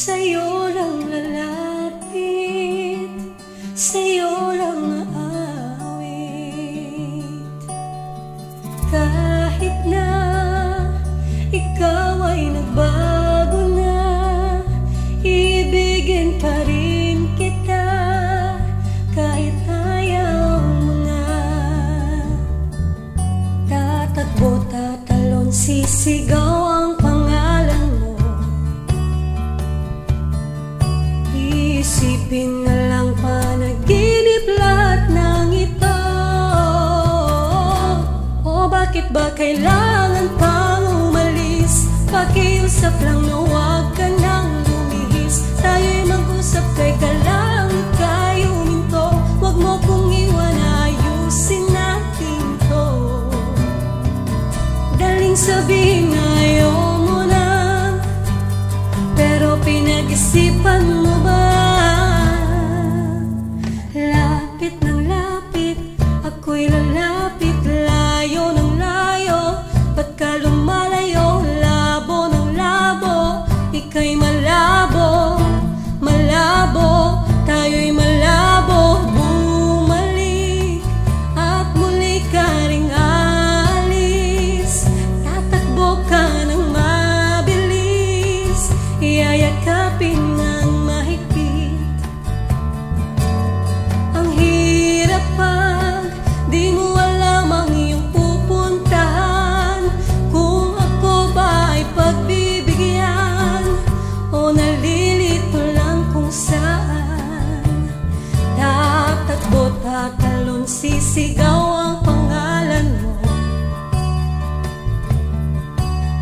Sa'yo lang lalapit. Sa'yo lang aawit. Kahit na Ikaw ay nagbago na Ibigin pa rin kita Kahit ayaw mo na. Tatakbo, tatalon, sisigaw. Isipin na lang panaginip lahat ng ito. O bakit ba kailangan pang umalis? Pakiusap lang na huwag ka nang lumihis. Tayo'y mag-usap kay ka Lapit ng tatalon, sisigaw ang pangalan mo.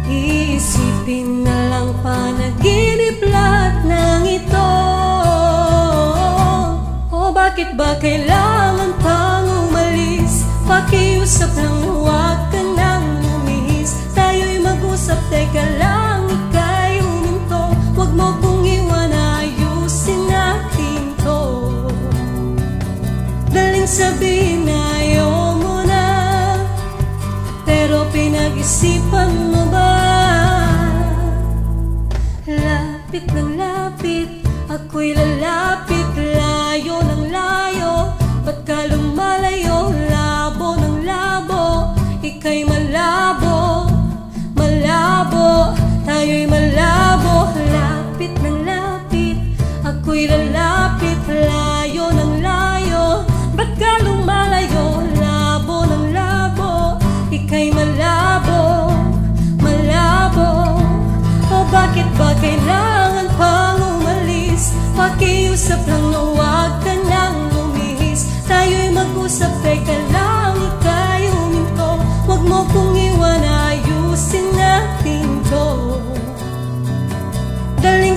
Iisipin na lang panaginip lahat ng ito. O bakit ba kailangan pang umalis Pakiusap lang huwag ka nang lumihis Tayo'y mag-usap, teka lang, Pero pinag-isipan mo ba? Lapit ng lapit Ako'y lalapit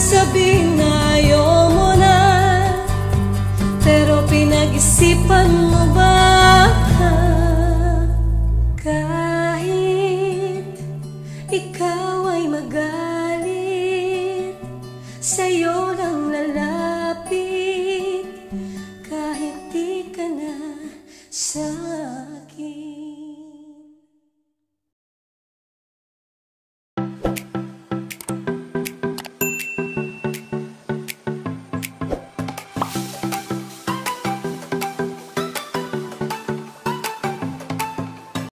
sabihin na ayaw mo na. Pero pinag-isipan mo ba? Kahit ikaw ay magalit Sa'yo lang lalapit. Kahit di ka na sa